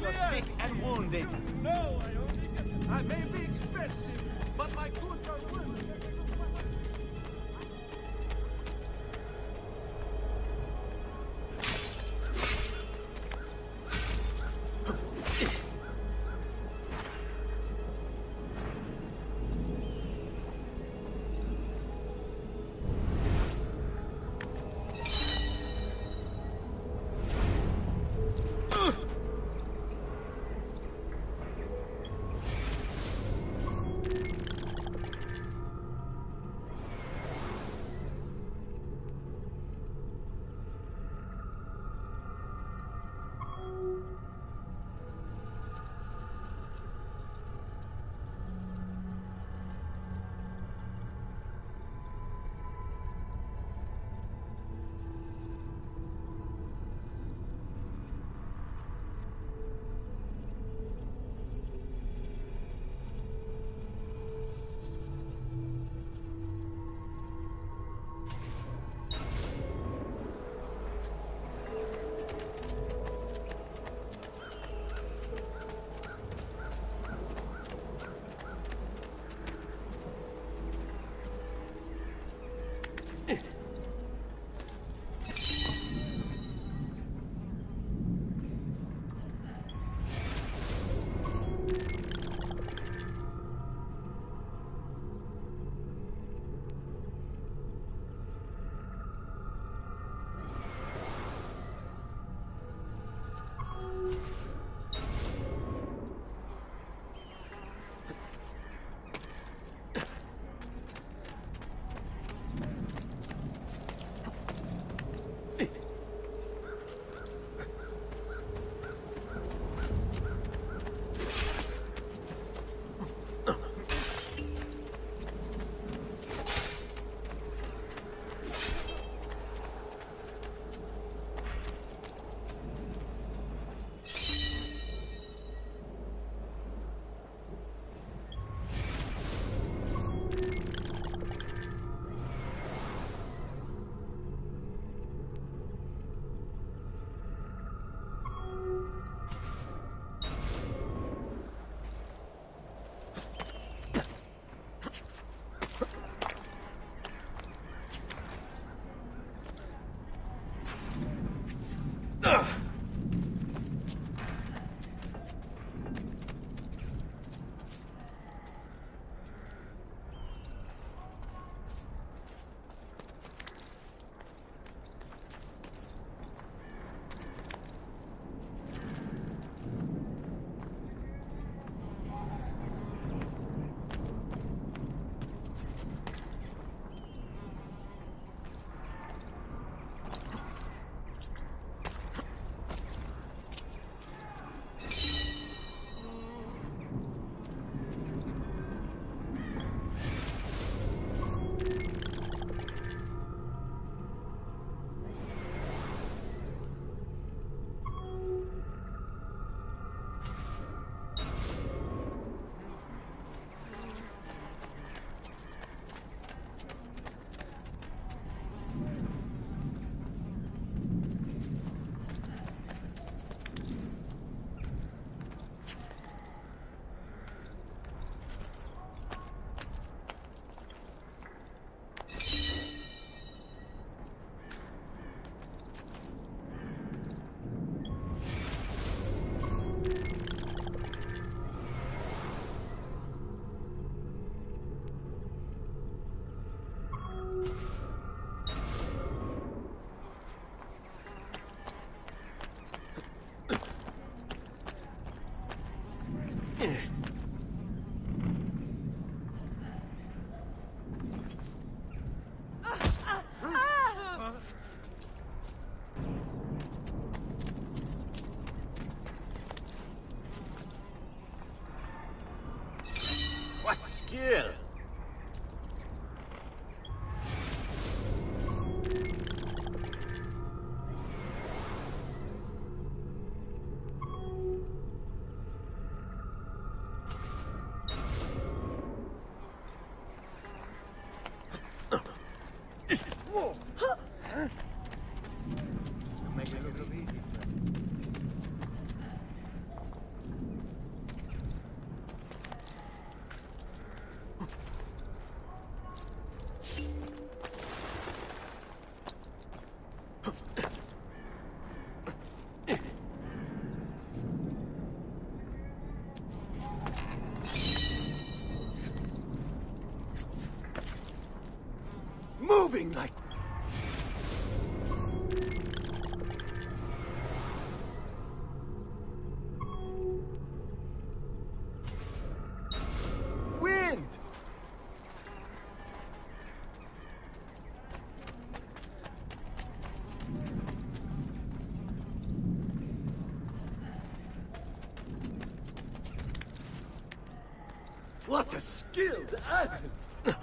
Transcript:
You're sick and wounded. No, I only get I may be expensive, but my goods are Eh. Ugh. here. Whoa. Huh? Make it a little easy. Moving like... Wind! What a skilled admiral!